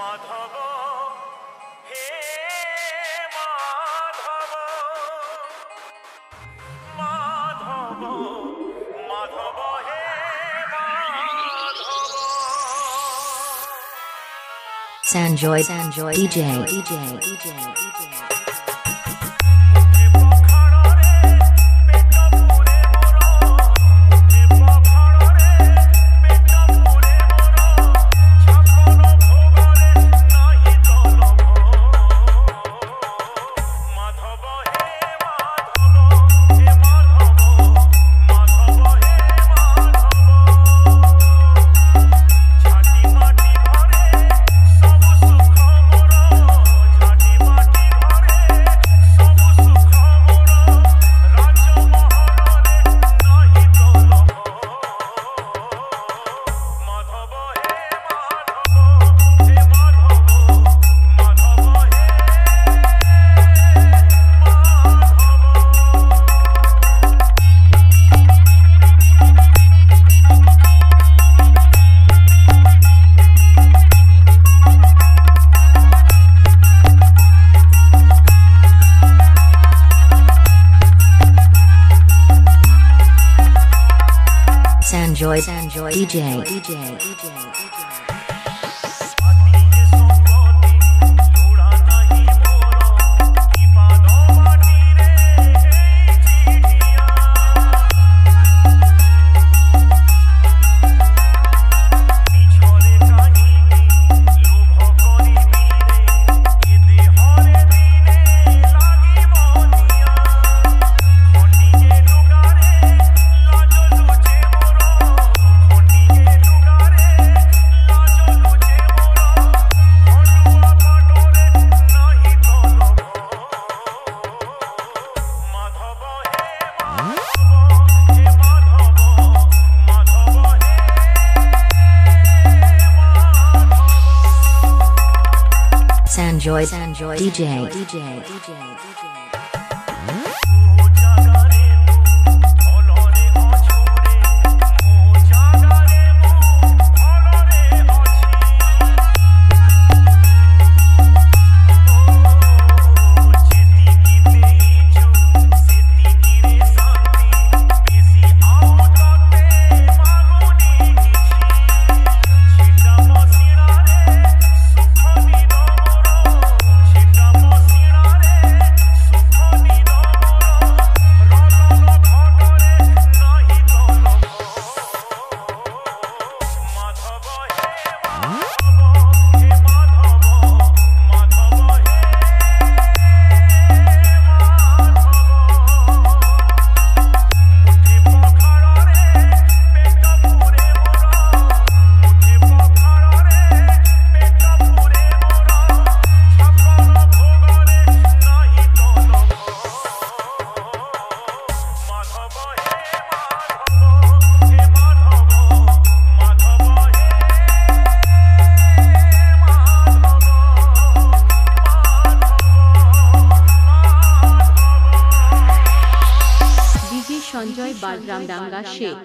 Madhav Sanjoy Sanjoy DJ DJ DJ DJ Joy, enjoy DJ. DJ. Sanjoy Sanjoy DJ DJ DJ Sanjoy Bagram Danga Sheikh.